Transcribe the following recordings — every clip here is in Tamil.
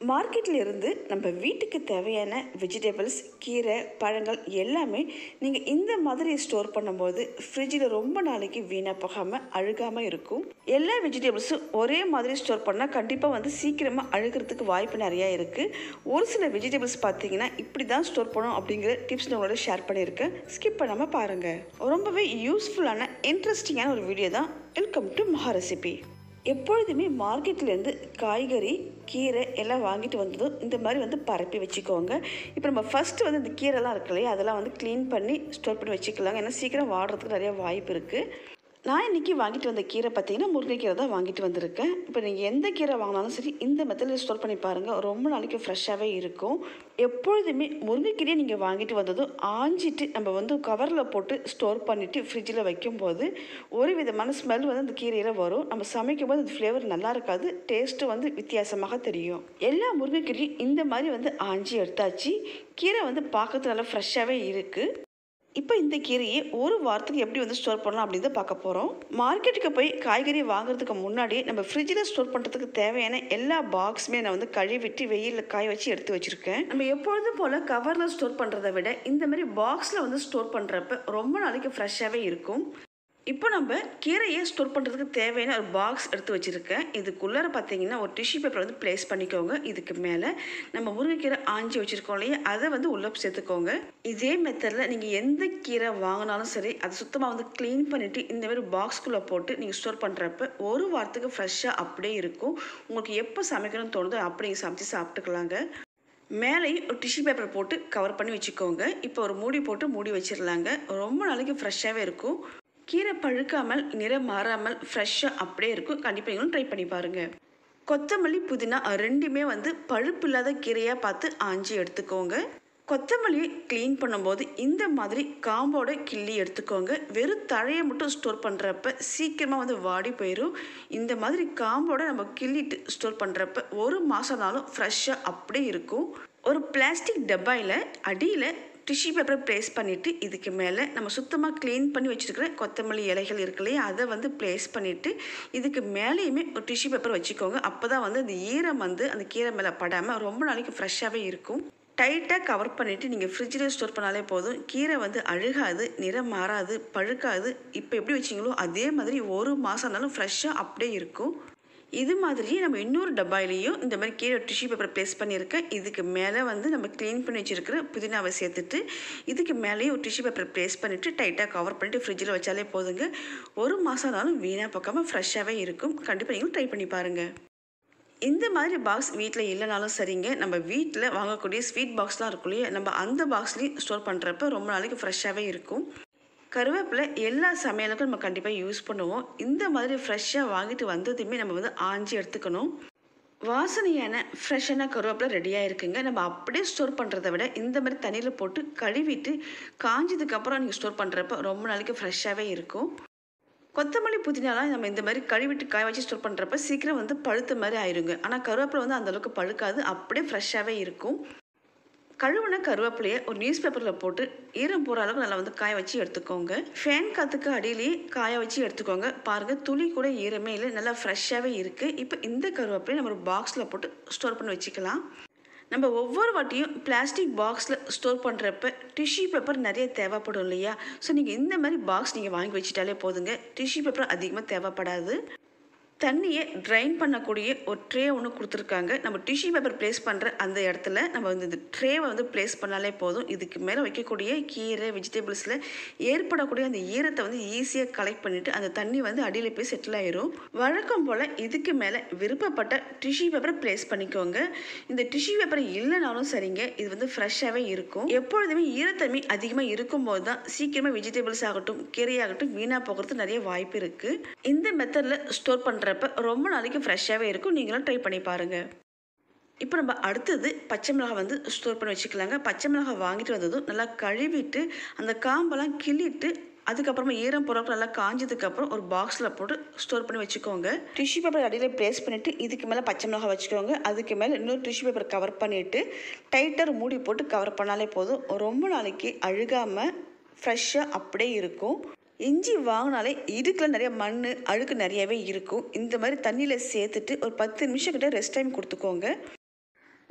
மார்க்கெட்டில் இருந்து நம்ம வீட்டுக்கு தேவையான வெஜிடபிள்ஸ் கீரை பழங்கள் எல்லாமே நீங்கள் இந்த மாதிரி ஸ்டோர் பண்ணும்போது ஃப்ரிட்ஜில் ரொம்ப நாளைக்கு வீணாக போகாமல் அழுகாமல் இருக்கும். எல்லா வெஜிடபிள்ஸும் ஒரே மாதிரி ஸ்டோர் பண்ணால் கண்டிப்பாக வந்து சீக்கிரமாக அழுகிறதுக்கு வாய்ப்பு நிறையா இருக்குது ஒரு சில வெஜிடபிள்ஸ் பார்த்தீங்கன்னா இப்படி தான் ஸ்டோர் பண்ணோம் அப்படிங்கிற டிப்ஸ் நான் உங்களோட ஷேர் பண்ணியிருக்கேன். ஸ்கிப் பண்ணாமல் பாருங்கள் ரொம்பவே யூஸ்ஃபுல்லான இன்ட்ரெஸ்டிங்கான ஒரு வீடியோ தான். வெல்கம் டு மகா ரெசிபி எப்பொழுதுமே மார்க்கெட்லேருந்து காய்கறி கீரை எல்லாம் வாங்கிட்டு வந்ததும் இந்த மாதிரி வந்து பரப்பி வச்சுக்கோங்க. இப்போ நம்ம ஃபஸ்ட்டு வந்து இந்த கீரைலாம் இருக்கு இல்லையா அதெல்லாம் வந்து க்ளீன் பண்ணி ஸ்டோர் பண்ணி வச்சுக்கலாங்க. ஏன்னா சீக்கிரம் வாடுறதுக்கு நிறைய வாய்ப்பு இருக்குது நான் இன்றைக்கி வாங்கிட்டு வந்த கீரை பார்த்தீங்கன்னா முருங்கைக்கீரை தான் வாங்கிட்டு வந்திருக்கேன். இப்போ நீங்கள் எந்த கீரை வாங்கினாலும் சரி இந்த மெத்தடில் ஸ்டோர் பண்ணி பாருங்கள் ரொம்ப நாளைக்கு ஃப்ரெஷ்ஷாகவே இருக்கும். எப்பொழுதுமே முருங்கைக்கீரையை நீங்கள் வாங்கிட்டு வந்ததும் ஆஞ்சிட்டு நம்ம வந்து கவரில் போட்டு ஸ்டோர் பண்ணிவிட்டு ஃப்ரிட்ஜில் வைக்கும்போது ஒரு விதமான ஸ்மெல் வந்து அந்த கீரையில் வரும். நம்ம சமைக்கும் போது அந்த ஃப்ளேவர் நல்லா இருக்காது. டேஸ்ட்டு வந்து வித்தியாசமாக தெரியும். எல்லா முருங்கைக்கீரையும் இந்த மாதிரி வந்து ஆஞ்சி எடுத்தாச்சு. கீரை வந்து பார்க்கறது நல்லா ஃப்ரெஷ்ஷாகவே இருக்குது இப்போ இந்த கீரையை ஒரு வாரத்துக்கு எப்படி வந்து ஸ்டோர் பண்ணலாம் அப்படின்னு பார்க்க போகிறோம் மார்க்கெட்டுக்கு போய் காய்கறி வாங்குறதுக்கு முன்னாடி நம்ம ஃப்ரிட்ஜில் ஸ்டோர் பண்ணுறதுக்கு தேவையான எல்லா பாக்ஸுமே நான் வந்து கழுவிட்டு வெயிலில் காய வச்சு எடுத்து வச்சுருக்கேன். நம்ம எப்பொழுதும் போல் கவரில் ஸ்டோர் பண்ணுறதை விட இந்த மாதிரி பாக்ஸில் வந்து ஸ்டோர் பண்ணுறப்ப ரொம்ப நாளைக்கு ஃப்ரெஷ்ஷாகவே இருக்கும். இப்போ நம்ம கீரையை ஸ்டோர் பண்ணுறதுக்கு தேவையான ஒரு பாக்ஸ் எடுத்து வச்சுருக்கேன். இதுக்குள்ளார பார்த்தீங்கன்னா ஒரு டிஷ்யூ பேப்பர் வந்து ப்ளேஸ் பண்ணிக்கோங்க. இதுக்கு மேலே நம்ம முருங்கைக்கீரை ஆஞ்சி வச்சுருக்கோம் இல்லையா? அதை வந்து உள்ளே சேர்த்துக்கோங்க. இதே மெத்தடில் நீங்கள் எந்த கீரை வாங்கினாலும் சரி அதை சுத்தமாக வந்து க்ளீன் பண்ணிவிட்டு இந்த மாதிரி பாக்ஸ்குள்ளே போட்டு நீங்கள் ஸ்டோர் பண்ணுறப்ப ஒரு வாரத்துக்கு ஃப்ரெஷ்ஷாக அப்படியே இருக்கும். உங்களுக்கு எப்போ சமைக்கணும்னு தோணுதோ அப்படி சமைச்சு சாப்பிட்டுக்கலாங்க. மேலேயும் ஒரு டிஷ்யூ பேப்பர் போட்டு கவர் பண்ணி வச்சுக்கோங்க. இப்போ ஒரு மூடி போட்டு மூடி வச்சிடலாங்க ரொம்ப நாளைக்கு ஃப்ரெஷ்ஷாகவே இருக்கும். கீரை பழுக்காமல் நிறம் மாறாமல் ஃப்ரெஷ்ஷாக அப்படியே இருக்கும். கண்டிப்பாக நீங்களும் ட்ரை பண்ணி பாருங்கள் கொத்தமல்லி புதினா ரெண்டுமே வந்து பழுப்பு இல்லாத கீரையாக பார்த்து ஆஞ்சி எடுத்துக்கோங்க. கொத்தமல்லியை க்ளீன் பண்ணும்போது இந்த மாதிரி காம்போட கிள்ளி எடுத்துக்கோங்க. வெறும் தழையை மட்டும் ஸ்டோர் பண்ணுறப்ப சீக்கிரமாக வந்து வாடி போயிடும் இந்த மாதிரி காம்போட நம்ம கிள்ளிட்டு ஸ்டோர் பண்ணுறப்ப ஒரு மாதம்னாலும் ஃப்ரெஷ்ஷாக அப்படியே இருக்கும். ஒரு பிளாஸ்டிக் டப்பாயில் அடியில் டிஷ்யூ பேப்பரை ப்ளேஸ் பண்ணிவிட்டு இதுக்கு மேலே நம்ம சுத்தமாக க்ளீன் பண்ணி வச்சுருக்கிற கொத்தமல்லி இலைகள் இருக்கு இல்லையா அதை வந்து ப்ளேஸ் பண்ணிவிட்டு இதுக்கு மேலேயுமே ஒரு டிஷ்யூ பேப்பர் வச்சுக்கோங்க. அப்போ தான் வந்து அந்த ஈரம் வந்து அந்த கீரை மேலே படாமல் ரொம்ப நாளைக்கு ஃப்ரெஷ்ஷாகவே இருக்கும். டைட்டாக கவர் பண்ணிவிட்டு நீங்கள் ஃப்ரிட்ஜில் ஸ்டோர் பண்ணாலே போதும். கீரை வந்து அழுகாது நிறம் மாறாது பழுக்காது. இப்போ எப்படி வச்சிங்களோ அதே மாதிரி ஒரு மாதம்னாலும் ஃப்ரெஷ்ஷாக அப்படியே இருக்கும். இது மாதிரியே நம்ம இன்னொரு டப்பாயிலையும் இந்த மாதிரி கீழே டிஷ்யூ பேப்பர் ப்ளேஸ் பண்ணியிருக்கேன். இதுக்கு மேலே வந்து நம்ம க்ளீன் பண்ணி வச்சுருக்கிற புதினாவை சேர்த்துட்டு இதுக்கு மேலேயும் ஒரு டிஷ்யூ பேப்பர் ப்ளேஸ் பண்ணிவிட்டு டைட்டாக கவர் பண்ணிட்டு ஃப்ரிட்ஜில் வச்சாலே போதுங்க. ஒரு மாதம்னாலும் வீணாக பக்காமல் ஃப்ரெஷ்ஷாகவே இருக்கும். கண்டிப்பாக நீங்களும் ட்ரை பண்ணி பாருங்கள் இந்த மாதிரி பாக்ஸ் வீட்டில் இல்லைனாலும் சரிங்க. நம்ம வீட்டில் வாங்கக்கூடிய ஸ்வீட் பாக்ஸ்லாம் இருக்கும் இல்லையா? நம்ம அந்த பாக்ஸ்லேயும் ஸ்டோர் பண்ணுறப்ப ரொம்ப நாளைக்கு ஃப்ரெஷ்ஷாகவே இருக்கும். கருவேப்பிலை எல்லா சமையலுக்கும் நம்ம கண்டிப்பாக யூஸ் பண்ணுவோம். இந்த மாதிரி ஃப்ரெஷ்ஷாக வாங்கிட்டு வந்ததுமே நம்ம வந்து ஆஞ்சி எடுத்துக்கணும். வாசனையான ஃப்ரெஷ்ஷான கருவேப்பிலை ரெடியாக இருக்குங்க. நம்ம அப்படியே ஸ்டோர் பண்ணுறத விட இந்த மாதிரி தண்ணியில் போட்டு கழுவிட்டு காஞ்சதுக்கப்புறம் நீங்கள் ஸ்டோர் பண்ணுறப்ப ரொம்ப நாளைக்கு ஃப்ரெஷ்ஷாகவே இருக்கும். கொத்தமல்லி புதினாலாம் நம்ம இந்த மாதிரி கழுவிட்டு காய வச்சு ஸ்டோர் பண்ணுறப்ப சீக்கிரம் வந்து பழுத்த மாதிரி ஆயிருங்க. ஆனால் கருவேப்பிலை வந்து அந்தளவுக்கு பழுக்காது. அப்படியே ஃப்ரெஷ்ஷாகவே இருக்கும். கழுவுன கருவேப்பிலையை ஒரு நியூஸ் பேப்பரில் போட்டு ஈரம் போகிற அளவுக்கு நல்லா வந்து காய வச்சு எடுத்துக்கோங்க. ஃபேன் காற்றுக்கு அடியிலேயே காய வச்சு எடுத்துக்கோங்க. பாருங்கள் துளி கூட ஈரமே இல்லை நல்லா ஃப்ரெஷ்ஷாகவே இருக்குது இப்போ இந்த கருவேப்பிலையை நம்ம ஒரு பாக்ஸில் போட்டு ஸ்டோர் பண்ணி வச்சுக்கலாம். நம்ம ஒவ்வொரு வாட்டியும் பிளாஸ்டிக் பாக்ஸில் ஸ்டோர் பண்ணுறப்ப டிஷ்யூ பேப்பர் நிறைய தேவைப்படும் இல்லையா? ஸோ நீங்கள் இந்த மாதிரி பாக்ஸ் நீங்கள் வாங்கி வச்சுட்டாலே போதுங்க. டிஷ்யூ பேப்பர் அதிகமாக தேவைப்படாது. தண்ணியை ட்ரைன் பண்ணக்கூடிய ஒரு ட்ரே ஒன்று கொடுத்துருக்காங்க. நம்ம டிஷ்யூ பேப்பர் ப்ளேஸ் பண்ணுற அந்த இடத்துல நம்ம வந்து இந்த ட்ரேவை வந்து ப்ளேஸ் பண்ணாலே போதும். இதுக்கு மேலே வைக்கக்கூடிய கீரை வெஜிடபிள்ஸில் ஏற்படக்கூடிய அந்த ஈரத்தை வந்து ஈஸியாக கலெக்ட் பண்ணிவிட்டு அந்த தண்ணி வந்து அடியில் போய் செட்டில் ஆயிரும். வழக்கம் போல் இதுக்கு மேலே விருப்பப்பட்ட டிஷ்யூ பேப்பரை ப்ளேஸ் பண்ணிக்கோங்க. இந்த டிஷ்யூ பேப்பர் இல்லைனாலும் சரிங்க இது வந்து ஃப்ரெஷ்ஷாகவே இருக்கும். எப்பொழுதுமே ஈரத்தன்மை அதிகமாக இருக்கும்போது தான் சீக்கிரமாக வெஜிடபிள்ஸ் ஆகட்டும் கீரையாகட்டும் வீணாக போகிறது நிறைய வாய்ப்பு இருக்குது இந்த மெத்தடில் ஸ்டோர் பண்ணுற சாப்பிட்றப்ப ரொம்ப நாளைக்கு ஃப்ரெஷ்ஷாகவே இருக்கும். நீங்களும் ட்ரை பண்ணி பாருங்கள் இப்போ நம்ம அடுத்தது பச்சை மிளகாய் வந்து ஸ்டோர் பண்ணி வச்சுக்கலாங்க. பச்சை மிளகாய் வாங்கிட்டு வந்ததும் நல்லா கழுவிட்டு அந்த காம்பெல்லாம் கிள்ளிட்டு அதுக்கப்புறமா ஈரம் பொருட்கள் நல்லா காஞ்சதுக்கப்புறம் ஒரு பாக்ஸில் போட்டு ஸ்டோர் பண்ணி வச்சுக்கோங்க. டிஷ்யூ பேப்பர் அடியில் ப்ளேஸ் பண்ணிவிட்டு இதுக்கு மேலே பச்சை மிளகாய் வச்சுக்கோங்க. அதுக்கு மேலே இன்னொரு டிஷ்யூ பேப்பர் கவர் பண்ணிவிட்டு டைட்டர் மூடி போட்டு கவர் பண்ணாலே போதும். ரொம்ப நாளைக்கு அழுகாமல் ஃப்ரெஷ்ஷாக அப்படியே இருக்கும். இஞ்சி வாங்கினாலே இடுக்குல நிறைய மண் அழுக்கு நிறையவே இருக்கும். இந்த மாதிரி தண்ணியில் சேர்த்துட்டு ஒரு பத்து நிமிஷம் கிட்ட ரெஸ்ட் டைம் கொடுத்துக்கோங்க.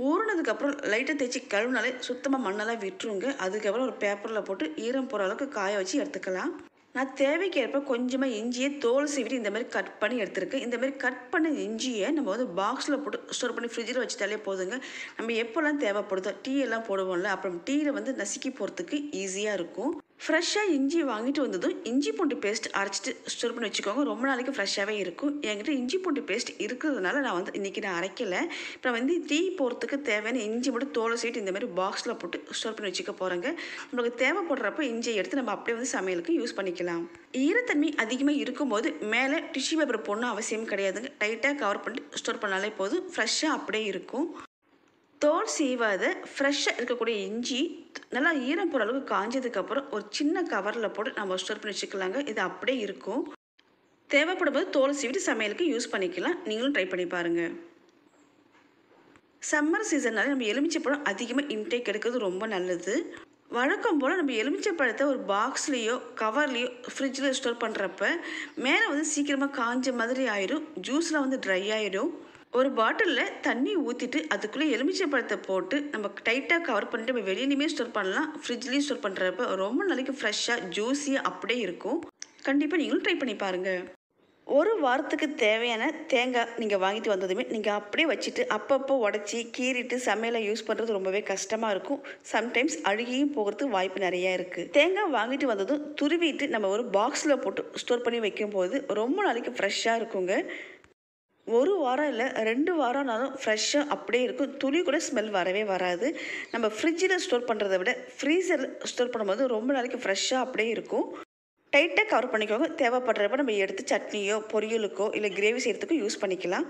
ஊறினதுக்கப்புறம் லைட்டாக தேய்ச்சி கழுவுனாலே சுத்தமாக மண்ணெல்லாம் விட்டுருங்க. அதுக்கப்புறம் ஒரு பேப்பரில் போட்டு ஈரம் போகிற அளவுக்கு காய வச்சு எடுத்துக்கலாம். நான் தேவைக்கேற்ப கொஞ்சமாக இஞ்சியை தோல் சீவிட்டு இந்த மாதிரி கட் பண்ணி எடுத்துருக்கேன். இந்த மாதிரி கட் பண்ண இஞ்சியை நம்ம வந்து பாக்ஸில் போட்டு ஸ்டோர் பண்ணி ஃப்ரிட்ஜில் வச்சுட்டாலே போதுங்க. நம்ம எப்போல்லாம் தேவைப்படுதோ டீ எல்லாம் போடுவோம்ல அப்புறம் டீயில் வந்து நசுக்கி போகிறதுக்கு ஈஸியாக இருக்கும். ஃப்ரெஷ்ஷாக இஞ்சி வாங்கிட்டு வந்ததும் இஞ்சி பூண்டு பேஸ்ட் அரைச்சிட்டு ஸ்டோர் பண்ணி வச்சுக்கோங்க. ரொம்ப நாளைக்கு ஃப்ரெஷ்ஷாகவே இருக்கும். என்கிட்ட இஞ்சி பூண்டு பேஸ்ட் இருக்கிறதுனால நான் வந்து இன்றைக்கி நான் அரைக்கலை. இப்போ வந்து டீ போகிறதுக்கு தேவையான இஞ்சி மட்டும் தோலை சீட்டு இந்த மாதிரி பாக்ஸில் போட்டு ஸ்டோர் பண்ணி வச்சுக்க போகிறேங்க நம்மளுக்கு தேவைப்படுறப்ப இஞ்சியை எடுத்து நம்ம அப்படியே வந்து சமையலுக்கு யூஸ் பண்ணிக்கலாம். ஈரத்தன்மை அதிகமாக இருக்கும்போது மேலே டிஷ்யூ பேப்பர் போடணும் அவசியம் கிடையாதுங்க. டைட்டாக கவர் பண்ணிட்டு ஸ்டோர் பண்ணாலே போதும். ஃப்ரெஷ்ஷாக அப்படியே இருக்கும். தோல் சீவாத ஃப்ரெஷ்ஷாக இருக்கக்கூடிய இஞ்சி நல்லா ஈரம் போகிற அளவுக்கு காஞ்சதுக்கப்புறம் ஒரு சின்ன கவரில் போட்டு நம்ம ஸ்டோர் பண்ணி வச்சுக்கலாங்க. இது அப்படியே இருக்கும். தேவைப்படும் போது தோல் சீவிட்டு சமையலுக்கு யூஸ் பண்ணிக்கலாம். நீங்களும் ட்ரை பண்ணி பாருங்கள் சம்மர் சீசன்னால நம்ம எலுமிச்சைப்பழம் அதிகமாக இன்டேக் எடுக்கிறது ரொம்ப நல்லது. வழக்கம் போல் நம்ம எலுமிச்சைப்பழத்தை ஒரு பாக்ஸ்லேயோ கவர்லேயோ ஃப்ரிட்ஜில் ஸ்டோர் பண்ணுறப்ப மேலே வந்து சீக்கிரமாக காஞ்ச மாதிரி ஆயிடும் ஜூஸ்லாம் வந்து ட்ரை ஆகிடும் ஒரு பாட்டிலில் தண்ணி ஊற்றிட்டு அதுக்குள்ளே எலுமிச்சை பழத்தை போட்டு நம்ம டைட்டாக கவர் பண்ணிட்டு நம்ம வெளியிலையுமே ஸ்டோர் பண்ணலாம். ஃப்ரிட்ஜ்லேயும் ஸ்டோர் பண்ணுறப்ப ரொம்ப நாளைக்கு ஃப்ரெஷ்ஷாக ஜூஸியாக அப்படியே இருக்கும். கண்டிப்பாக நீங்களும் ட்ரை பண்ணி பாருங்கள் ஒரு வாரத்துக்கு தேவையான தேங்காய் நீங்கள் வாங்கிட்டு வந்ததுமே நீங்கள் அப்படியே வச்சுட்டு அப்பப்போ உடச்சி கீறிட்டு சமையலை யூஸ் பண்ணுறது ரொம்பவே கஷ்டமாக இருக்கும். சம்டைம்ஸ் அழுகியும் போகிறதுக்கு வாய்ப்பு நிறையா இருக்குது தேங்காய் வாங்கிட்டு வந்ததும் துருவிட்டு நம்ம ஒரு பாக்ஸில் போட்டு ஸ்டோர் பண்ணி வைக்கும்போது ரொம்ப நாளைக்கு ஃப்ரெஷ்ஷாக இருக்குங்க. ஒரு வாரம் இல்லை ரெண்டு வாரம்னாலும் ஃப்ரெஷ்ஷாக அப்படியே இருக்கும். துளி கூட ஸ்மெல் வரவே வராது. நம்ம ஃப்ரிட்ஜில் ஸ்டோர் பண்ணுறத விட ஃப்ரீசரில் ஸ்டோர் பண்ணும்போது ரொம்ப நாளைக்கு ஃப்ரெஷ்ஷாக அப்படியே இருக்கும். டைட்டாக கவர் பண்ணிக்கோங்க. தேவைப்படுறப்ப நம்ம எடுத்து சட்னியோ பொரியலுக்கோ இல்லை கிரேவி செய்கிறதுக்கோ யூஸ் பண்ணிக்கலாம்.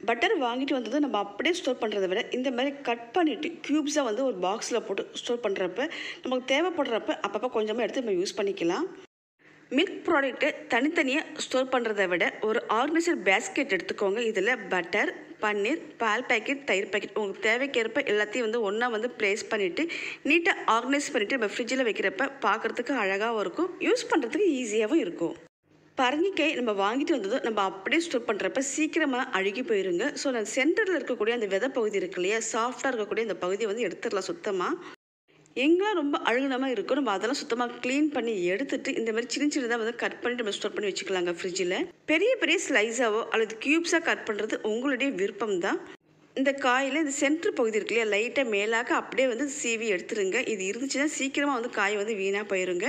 பட்டர் வாங்கிட்டு வந்தது நம்ம அப்படியே ஸ்டோர் பண்ணுறத விட இந்த மாதிரி கட் பண்ணிவிட்டு க்யூப்ஸாக வந்து ஒரு பாக்ஸில் போட்டு ஸ்டோர் பண்ணுறப்ப நமக்கு தேவைப்படுறப்ப அப்பப்போ கொஞ்சமாக எடுத்து நம்ம யூஸ் பண்ணிக்கலாம். மில்க் ப்ராடக்ட்டை தனித்தனியாக ஸ்டோர் பண்ணுறதை விட ஒரு ஆர்கனைசர் பேஸ்கெட் எடுத்துக்கோங்க. இதில் பட்டர் பன்னீர் பால் பேக்கெட் தயிர் பாக்கெட் உங்களுக்கு தேவைக்கேற்ப எல்லாத்தையும் வந்து ஒன்றா வந்து ப்ளேஸ் பண்ணிவிட்டு நீட்டாக ஆர்கனைஸ் பண்ணிவிட்டு நம்ம ஃப்ரிட்ஜில் வைக்கிறப்ப பார்க்குறதுக்கு அழகாகவும் இருக்கும். யூஸ் பண்ணுறதுக்கு ஈஸியாகவும் இருக்கும். பரங்கிக்காய் நம்ம வாங்கிட்டு வந்ததும் நம்ம அப்படியே ஸ்டோர் பண்ணுறப்ப சீக்கிரமாக அழுகி போயிருங்க. ஸோ அந்த சென்டரில் இருக்கக்கூடிய அந்த விதை பகுதி இருக்கு இல்லையா சாஃப்டாக இருக்கக்கூடிய அந்த பகுதியை வந்து எடுத்துடலாம் சுத்தமாக எங்கெல்லாம் ரொம்ப அழுகுனமாக இருக்கோ நம்ம அதெல்லாம் சுத்தமாக க்ளீன் பண்ணி எடுத்துட்டு இந்த மாதிரி சின்ன சின்னதாக வந்து கட் பண்ணிட்டு நம்ம ஸ்டோர் பண்ணி வச்சுக்கலாங்க ஃப்ரிட்ஜில் பெரிய பெரிய ஸ்லைஸாவோ அல்லது க்யூப்ஸாக கட் பண்ணுறது உங்களுடைய விருப்பம் தான் இந்த காயில் இந்த சென்ட்ரு பகுதி இருக்கு இல்லையா லைட்டாக மேலாக அப்படியே வந்து சீவி எடுத்துருங்க. இது இருந்துச்சுன்னா சீக்கிரமாக வந்து காய் வந்து வீணாக போயிருங்க.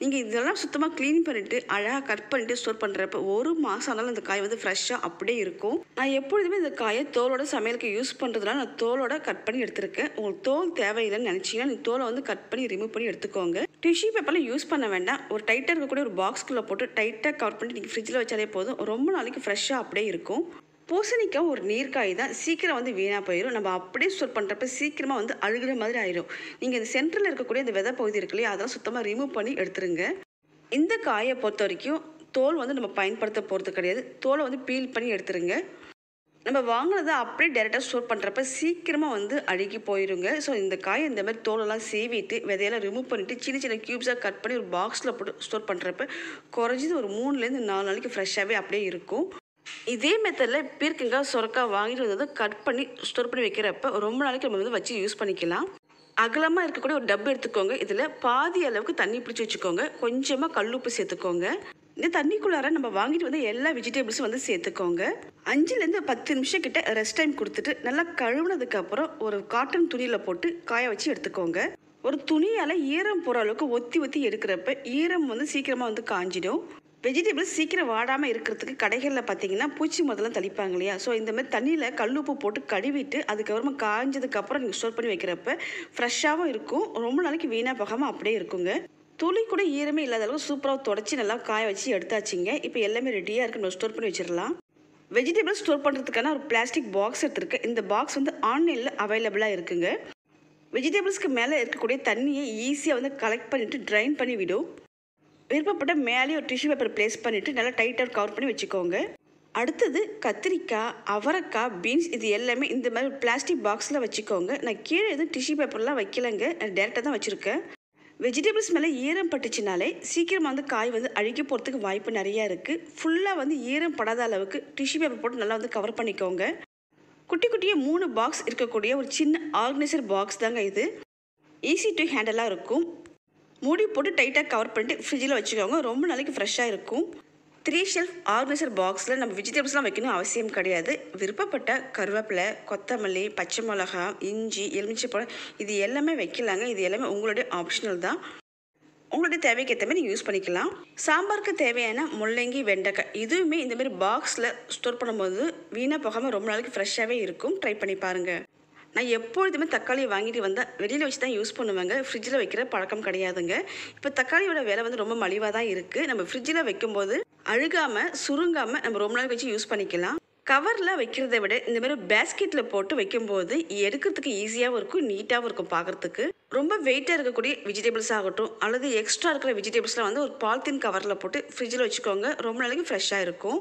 நீங்கள் இதெல்லாம் சுத்தமாக க்ளீன் பண்ணிவிட்டு அழகாக கட் பண்ணிட்டு ஸ்டோர் பண்ணுறப்ப ஒரு மாதம் ஆனாலும் இந்த காய் வந்து ஃப்ரெஷ்ஷாக அப்படியே இருக்கும். நான் எப்பொழுதுமே இந்த காயை தோலோட சமையலுக்கு யூஸ் பண்ணுறதுனால நான் தோலோட கட் பண்ணி எடுத்திருக்கேன். உங்களுக்கு தோல் தேவையில்லைன்னு நினச்சிங்கன்னா நீங்கள் தோலை வந்து கட் பண்ணி ரிமூவ் பண்ணி எடுத்துக்கோங்க. டிஷ்யூ பேப்பர்லாம் யூஸ் பண்ண வேண்டாம். ஒரு டைட்டாக இருக்கக்கூடிய ஒரு பாக்ஸ்குள்ளே போட்டு டைட்டாக கவர் பண்ணி நீங்கள் ஃப்ரிட்ஜில் வச்சாலே போதும். ரொம்ப நாளைக்கு ஃப்ரெஷ்ஷாக அப்படியே இருக்கும். பூசணிக்காய் ஒரு நீர்க்காய் தான். சீக்கிரம் வந்து வீணாக போயிடும் நம்ம அப்படியே ஸ்டோர் பண்ணுறப்ப சீக்கிரமாக வந்து அழுகிற மாதிரி ஆயிடும் நீங்கள் இந்த சென்டரில் இருக்கக்கூடிய இந்த விதை பகுதி இருக்கு இல்லையா அதெல்லாம் சுத்தமாக ரிமூவ் பண்ணி எடுத்துருங்க. இந்த காயை பொறுத்த வரைக்கும் தோல் வந்து நம்ம பயன்படுத்த போகிறது கிடையாது. தோலை வந்து பீல் பண்ணி எடுத்துருங்க. நம்ம வாங்கினதை அப்படியே டேரெக்டாக ஸ்டோர் பண்ணுறப்ப சீக்கிரமாக வந்து அழுகி போயிருங்க. ஸோ இந்த காயை இந்த மாதிரி தோலெல்லாம் சேவிட்டு விதையெல்லாம் ரிமூவ் பண்ணிவிட்டு சின்ன சின்ன க்யூப்ஸாக கட் பண்ணி ஒரு பாக்ஸில் போட்டு ஸ்டோர் பண்ணுறப்ப குறைஞ்சது ஒரு மூணுலேருந்து நாலு நாளைக்கு ஃப்ரெஷ்ஷாகவே அப்படியே இருக்கும். இதே மெத்தடில் பீர்க்கங்காய் சுரக்காய் வாங்கிட்டு வந்து கட் பண்ணி ஸ்டோர் பண்ணி வைக்கிறப்ப ரொம்ப நாளைக்கு நம்ம வந்து வச்சு யூஸ் பண்ணிக்கலாம். அகலமாக இருக்கக்கூடிய ஒரு டப்பு எடுத்துக்கோங்க. இதில் பாதி அளவுக்கு தண்ணி பிடிச்சி வச்சுக்கோங்க. கொஞ்சமாக கல்லுப்பு சேர்த்துக்கோங்க. இந்த தண்ணிக்குள்ளார நம்ம வாங்கிட்டு வந்து எல்லா வெஜிடபிள்ஸும் வந்து சேர்த்துக்கோங்க. அஞ்சுலேருந்து பத்து நிமிஷம் கிட்ட ரெஸ்ட் டைம் கொடுத்துட்டு நல்லா கழுவுனதுக்கப்புறம் ஒரு காட்டன் துணியில் போட்டு காய வச்சு எடுத்துக்கோங்க. ஒரு துணியால் ஈரம் போகிற அளவுக்கு ஒத்தி ஒத்தி எடுக்கிறப்ப ஈரம் வந்து சீக்கிரமாக வந்து காஞ்சிடும். வெஜிடபிள்ஸ் சீக்கிரம் வாடாமல் இருக்கிறதுக்கு கடைகளில் பார்த்தீங்கன்னா பூச்சி முதல்ல தெளிப்பாங்க இல்லையா? ஸோ இந்த மாதிரி தண்ணியில் கல்லுப்பு போட்டு கழுவிட்டு அதுக்கப்புறமா காய்ஞ்சதுக்கப்புறம் நீங்கள் ஸ்டோர் பண்ணி வைக்கிறப்ப ஃப்ரெஷ்ஷாகவும் இருக்கும். ரொம்ப நாளைக்கு வீணாக போகாமல் அப்படியே இருக்குங்க. துளி கூட ஈரமே இல்லாத அளவுக்கு சூப்பராக தொடச்சி நல்லா காய வச்சு எடுத்தாச்சுங்க. இப்போ எல்லாமே ரெடியாக இருக்கு. நம்ம ஸ்டோர் பண்ணி வச்சிடலாம். வெஜிடபிள்ஸ் ஸ்டோர் பண்ணுறதுக்கான ஒரு பிளாஸ்டிக் பாக்ஸ் எடுத்துருக்கேன் இந்த பாக்ஸ் வந்து ஆன்லைனில் அவைலபிளாக இருக்குங்க. வெஜிடபிள்ஸ்க்கு மேலே இருக்கக்கூடிய தண்ணியை ஈஸியாக வந்து கலெக்ட் பண்ணிவிட்டு ட்ரைன் பண்ணி விடும். விருப்பப்பட்ட மேலே ஒரு டிஷ்யூ பேப்பர் ப்ளேஸ் பண்ணிவிட்டு நல்லா டைட்டாக கவர் பண்ணி வச்சுக்கோங்க. அடுத்தது கத்திரிக்காய் அவரைக்காய் பீன்ஸ் இது எல்லாமே இந்த மாதிரி ஒரு பிளாஸ்டிக் பாக்ஸில் வச்சுக்கோங்க. நான் கீழே எதுவும் டிஷ்யூ பேப்பர்லாம் வைக்கலைங்க. நான் டேரெக்டாக தான் வச்சுருக்கேன். வெஜிடபிள்ஸ் மேலே ஈரம் பட்டுச்சுனாலே சீக்கிரமாக வந்து காய் வந்து அழுகி போகிறதுக்கு வாய்ப்பு நிறையா இருக்குது ஃபுல்லாக வந்து ஈரம் படாத அளவுக்கு டிஷ்யூ பேப்பர் போட்டு நல்லா வந்து கவர் பண்ணிக்கோங்க. குட்டி குட்டியாக மூணு பாக்ஸ் இருக்கக்கூடிய ஒரு சின்ன ஆர்கனைசர் பாக்ஸ் தாங்க இது. ஈஸி டு ஹேண்டலாக இருக்கும். மூடி போட்டு டைட்டாக கவர் பண்ணிட்டு ஃப்ரிட்ஜில் வச்சுக்கோங்க. ரொம்ப நாளைக்கு ஃப்ரெஷ்ஷாக இருக்கும். த்ரீ ஷெல்ஃப் ஆர்கனைசர் பாக்ஸில் நம்ம வெஜிடபிள்ஸ்லாம் வைக்கணும் அவசியம் கிடையாது. விருப்பப்பட்ட கருவேப்பிலை கொத்தமல்லி பச்சை மிளகா இஞ்சி எலுமிச்சைப்பழம் இது எல்லாமே வைக்கலாங்க. இது எல்லாமே உங்களுடைய ஆப்ஷனல் தான். உங்களுடைய தேவைக்கு ஏற்ற மாதிரி நீங்கள் யூஸ் பண்ணிக்கலாம். சாம்பாருக்கு தேவையான முள்ளங்கி வெண்டைக்காய் இதுவுமே இந்தமாரி பாக்ஸில் ஸ்டோர் பண்ணும்போது வீணாக போகாமல் ரொம்ப நாளைக்கு ஃப்ரெஷ்ஷாகவே இருக்கும். ட்ரை பண்ணி பாருங்கள் நான் எப்பொழுதுமே தக்காளியை வாங்கிட்டு வந்தால் வெளியில் வச்சு தான் யூஸ் பண்ணுவேங்க ஃப்ரிட்ஜில் வைக்கிற பழக்கம் கிடையாதுங்க. இப்போ தக்காளியோட விலை வந்து ரொம்ப மலிவாக தான் இருக்குது நம்ம ஃப்ரிட்ஜில் வைக்கும்போது அழுகாமல் சுருங்காமல் நம்ம ரொம்ப நாள் வச்சு யூஸ் பண்ணிக்கலாம். கவரில் வைக்கிறத விட இந்த மாதிரி பேஸ்கெட்டில் போட்டு வைக்கும்போது எடுக்கிறதுக்கு ஈஸியாகவும் இருக்கும் நீட்டாகவும் இருக்கும் பார்க்குறதுக்கு ரொம்ப வெயிட்டாக இருக்கக்கூடிய வெஜிடபிள்ஸ் ஆகட்டும் அல்லது எக்ஸ்ட்ரா இருக்கிற வெஜிடபிள்ஸ்லாம் வந்து ஒரு பாலித்தீன் கவரில் போட்டு ஃப்ரிட்ஜில் வச்சுக்கோங்க. ரொம்ப நாளைக்கு ஃப்ரெஷ்ஷாக இருக்கும்.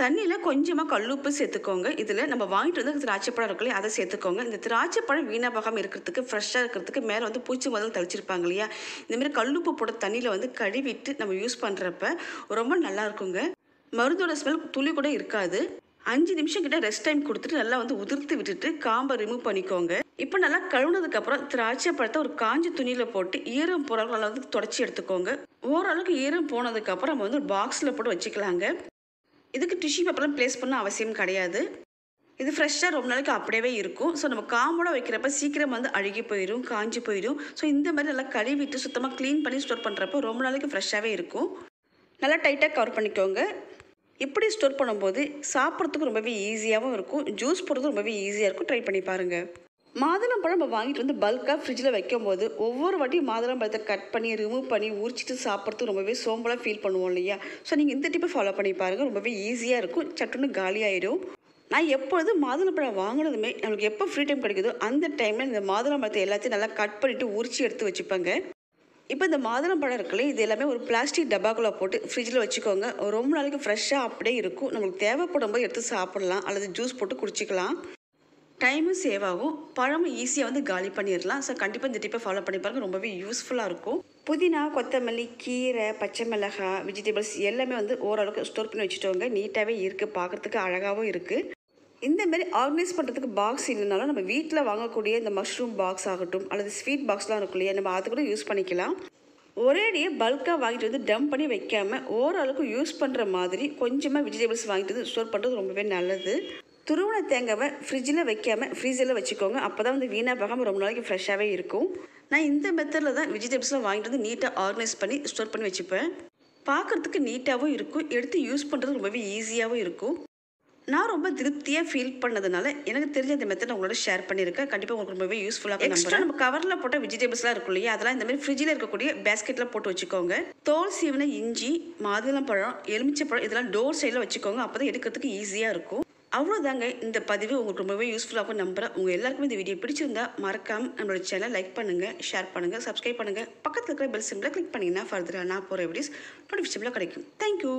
தண்ணியில் கொஞ்சமாக கல்லுப்பு சேர்த்துக்கோங்க. இதில் நம்ம வாங்கிட்டு வந்து திராட்சைப்பழம் இருக்குல்லையா அதை சேர்த்துக்கோங்க. இந்த திராட்சைப்பழம் வீணாக போகாமல் இருக்கிறதுக்கு ஃப்ரெஷ்ஷாக இருக்கிறதுக்கு மேலே வந்து பூச்சி முதல் தெளிச்சிருப்பாங்க இல்லையா இந்தமாரி கல்லுப்பு போட்ட தண்ணியில் வந்து கழுவிட்டு நம்ம யூஸ் பண்ணுறப்ப ரொம்ப நல்லா இருக்குங்க. மருந்தோட ஸ்மெல் துளி கூட இருக்காது. அஞ்சு நிமிஷம் கிட்ட ரெஸ்ட் டைம் கொடுத்துட்டு நல்லா வந்து உதிர்த்து விட்டுட்டு காம்பை ரிமூவ் பண்ணிக்கோங்க. இப்போ நல்லா கழுவுனதுக்கப்புறம் திராட்சை பழத்தை ஒரு காஞ்ச துணியில் போட்டு ஈரம் போகிற அளவுக்கு வந்து தொடச்சி எடுத்துக்கோங்க. ஓரளவுக்கு ஈரம் போனதுக்கப்புறம் நம்ம வந்து ஒரு பாக்ஸில் போட்டு வச்சுக்கலாங்க. இதுக்கு டிஷ்யூ பேப்பர்லாம் ப்ளேஸ் பண்ண அவசியம் கிடையாது. இது ஃப்ரெஷ்ஷாக ரொம்ப நாளைக்கு அப்படியே இருக்கும். ஸோ நம்ம காமோட வைக்கிறப்ப சீக்கிரம் வந்து அழுகி போயிடும் காஞ்சி போயிடும் ஸோ இந்த மாதிரி நல்லா கழுவிட்டு சுத்தமாக க்ளீன் பண்ணி ஸ்டோர் பண்ணுறப்போ ரொம்ப நாளைக்கு ஃப்ரெஷ்ஷாகவே இருக்கும். நல்லா டைட்டாக கவர் பண்ணிக்கோங்க. இப்படி ஸ்டோர் பண்ணும்போது சாப்பிட்றதுக்கு ரொம்பவே ஈஸியாகவும் இருக்கும். ஜூஸ் போடுறது ரொம்பவே ஈஸியாக இருக்கும். ட்ரை பண்ணி பாருங்கள் மாதுளம்பழம் நம்ம வாங்கிட்டு வந்து பல்காக ஃப்ரிட்ஜில் வைக்கும் போது ஒவ்வொரு வாட்டியும் மாதுளம்பழத்தை கட் பண்ணி ரிமூவ் பண்ணி உரிச்சிட்டு சாப்பிட்றதுக்கு ரொம்பவே சோம்பலாக ஃபீல் பண்ணுவோம் இல்லையா? ஸோ நீங்கள் இந்த டிப்பை ஃபாலோ பண்ணி பாருங்கள் ரொம்பவே ஈஸியாக இருக்கும். சட்டுன்னு காலியாயிடும் நான் எப்பொழுதும் மாதுளம்பழம் வாங்கினதுமே நம்மளுக்கு எப்போ ஃப்ரீ டைம் கிடைக்குதோ அந்த டைமில் இந்த மாதுளம்பழத்தை எல்லாத்தையும் நல்லா கட் பண்ணிவிட்டு உரிச்சு எடுத்து வச்சுப்பேங்க. இப்போ இந்த மாதுளம்பழம் இருக்குல்ல இது எல்லாமே ஒரு பிளாஸ்டிக் டப்பாக்குள்ளே போட்டு ஃப்ரிட்ஜில் வச்சுக்கோங்க. ரொம்ப நாளைக்கு ஃப்ரெஷ்ஷாக அப்படியே இருக்கும். நம்மளுக்கு தேவைப்படும் போது எடுத்து சாப்பிடலாம். அல்லது ஜூஸ் போட்டு குடிச்சிக்கலாம். டைமும் சேவ் ஆகும். பழமும் ஈஸியாக வந்து காலி பண்ணிடலாம் ஸோ கண்டிப்பாக இந்த டிப்பை ஃபாலோ பண்ணி பாருங்கள் ரொம்பவே யூஸ்ஃபுல்லாக இருக்கும். புதினா கொத்தமல்லி கீரை பச்சை மிளகாய் வெஜிடபிள்ஸ் எல்லாமே வந்து ஓரளவுக்கு ஸ்டோர் பண்ணி வச்சுட்டோங்க. நீட்டாகவே இருக்குது பார்க்குறதுக்கு அழகாகவும் இருக்குது இந்த மாதிரி ஆர்கனைஸ் பண்ணுறதுக்கு பாக்ஸ் இல்லைனாலும் நம்ம வீட்டில் வாங்கக்கூடிய இந்த மஷ்ரூம் பாக்ஸ் ஆகட்டும் அல்லது ஸ்வீட் பாக்ஸ்லாம் இருக்கும் இல்லையா நம்ம அது கூட யூஸ் பண்ணிக்கலாம். ஒரேடியே பல்காக வாங்கிட்டு வந்து டம்ப் பண்ணி வைக்காமல் ஓரளவுக்கு யூஸ் பண்ணுற மாதிரி கொஞ்சமாக வெஜிடபிள்ஸ் வாங்கிட்டு வந்து ஸ்டோர் பண்ணுறது ரொம்பவே நல்லது. துருவன தேங்காவை ஃப்ரிட்ஜில் வைக்காமல் ஃப்ரீசரில் வச்சுக்கோங்க. அப்போ தான் வந்து வீணாக போகாமல் ரொம்ப நாளைக்கு ஃப்ரெஷ்ஷாகவே இருக்கும். நான் இந்த மெத்தடில் தான் வெஜிடபிள்ஸ்லாம் வாங்கிட்டு வந்து நீட்டாக ஆர்கனைஸ் பண்ணி ஸ்டோர் பண்ணி வச்சுப்பேன். பார்க்குறதுக்கு நீட்டாகவும் இருக்கும். எடுத்து யூஸ் பண்ணுறது ரொம்பவே ஈஸியாகவும் இருக்கும். நான் ரொம்ப திருப்தியாக ஃபீல் பண்ணதுனால எனக்கு தெரிஞ்ச இந்த மெத்தட் உங்களோட ஷேர் பண்ணியிருக்கேன். கண்டிப்பாக உங்களுக்கு ரொம்பவே யூஸ்ஃபுல்லாக எக்ஸ்ட்ரா நம்ம கவரில் போட்ட வெஜிடபிள்ஸ்லாம் இருக்கும் இல்லையா? அதெல்லாம் இந்த மாதிரி ஃப்ரிட்ஜில் இருக்கக்கூடிய பேஸ்கெட்டில் போட்டு வச்சுக்கோங்க. தோல் சீவன இஞ்சி மாதுளம்பழம் எலுமிச்சைப்பழம் இதெல்லாம் டோர் சைடில் வச்சுக்கோங்க. அப்போ தான் எடுக்கிறதுக்கு ஈஸியாக இருக்கும். அவ்வளோதாங்க இந்த பதிவு உங்களுக்கு ரொம்பவே யூஸ்ஃபுல்லாகவும் நம்புகிறேன் உங்கள் எல்லாருக்குமே இந்த வீடியோ பிடிச்சிருந்தா மறக்காம நம்மளோட சேனல் லைக் பண்ணுங்கள் ஷேர் பண்ணுங்கள் சப்ஸ்கிரைப் பண்ணுங்கள் பக்கத்தில் இருக்கிற பெல் சிம்பிளில் கிளிக் பண்ணிங்கன்னா ஃபர்தராக நான் போகிற வீடியோஸ் நோட்டிஃபிகேஷனில் கிடைக்கும். தேங்க்யூ